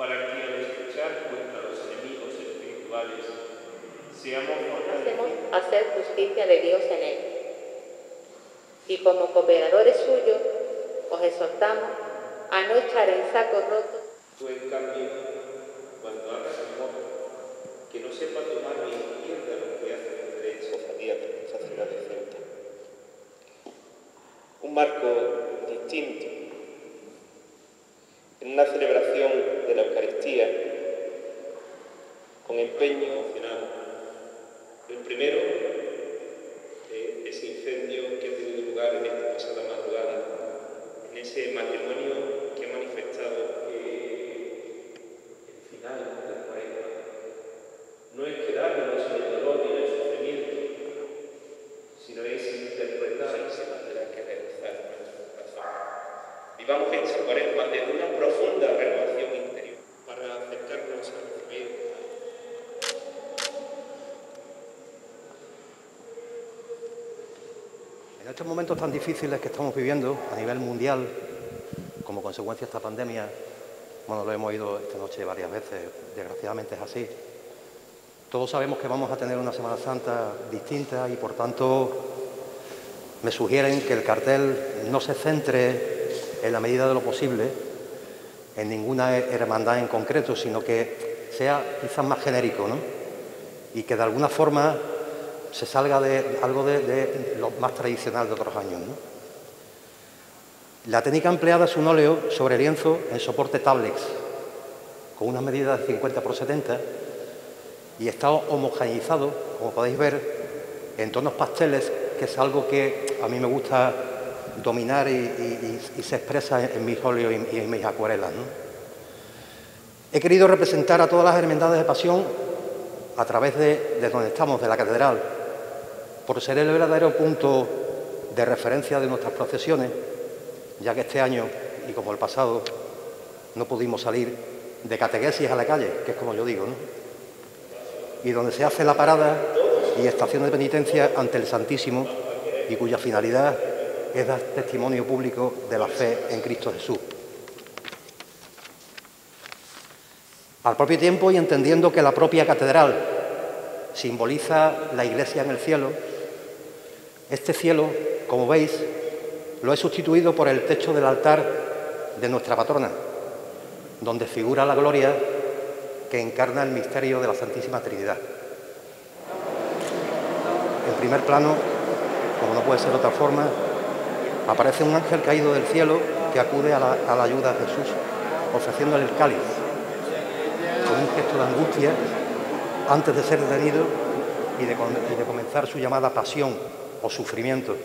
para que al escuchar contra los enemigos espirituales seamos hacemos fortalecidos hacer justicia de Dios en él. Y como cooperadores suyos, os exhortamos a no echar en saco roto Tú, en cambio, cuando hagas el modo, que no sepa tomar ni izquierda lo que hace la derecha. esta ciudad de Ceuta. Un marco distinto en una celebración de la Eucaristía con empeño Final. El primero, ese incendio que ha tenido lugar en esta pasada madrugada, en ese matrimonio que ha manifestado eh, el final de la cuaresma. No es quedarnos en el dolor y en el sufrimiento, sino es interpretar se tendrá que realizar en nuestro corazón. Vivamos esta cuaresma desde una profunda renovación interior. para acercarnos a recibir En estos momentos tan difíciles que estamos viviendo a nivel mundial, como consecuencia de esta pandemia, bueno, lo hemos oído esta noche varias veces, desgraciadamente es así. Todos sabemos que vamos a tener una Semana Santa distinta y por tanto me sugieren que el cartel no se centre en la medida de lo posible en ninguna hermandad en concreto, sino que sea quizás más genérico, ¿no? Y que de alguna forma se salga de algo de, lo más tradicional de otros años. La técnica empleada es un óleo sobre lienzo en soporte tablex, con una medida de 50 por 70 y está homogeneizado, como podéis ver, en tonos pasteles, que es algo que a mí me gusta dominar y, se expresa en, mis óleos y, en mis acuarelas. He querido representar a todas las hermandades de pasión a través de, de donde estamos, de la catedral, por ser el verdadero punto de referencia de nuestras procesiones, ya que este año, y como el pasado, no pudimos salir de catequesis a la calle, que es como yo digo, ¿no? y donde se hace la parada y estación de penitencia ante el Santísimo y cuya finalidad es dar testimonio público de la fe en Cristo Jesús. Al propio tiempo y entendiendo que la propia catedral simboliza la iglesia en el cielo, este cielo, como veis, lo he sustituido por el techo del altar de nuestra patrona, donde figura la gloria que encarna el misterio de la Santísima Trinidad. En primer plano, como no puede ser otra forma, aparece un ángel caído del cielo que acude a la, ayuda de Jesús, ofreciéndole el cáliz, con un gesto de angustia, antes de ser detenido y de, comenzar su llamada pasión o sufrimiento.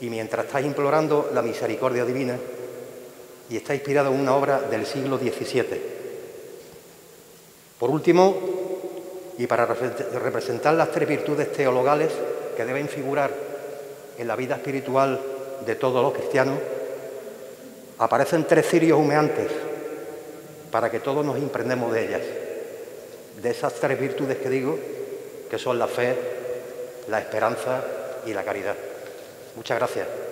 Y mientras está implorando la misericordia divina, y está inspirado en una obra del siglo XVII. Por último, y para repre- representar las tres virtudes teologales que deben figurar en la vida espiritual de todos los cristianos, aparecen tres cirios humeantes para que todos nos imprendemos de ellas, de esas tres virtudes que digo, que son la fe, la esperanza y la caridad. Muchas gracias.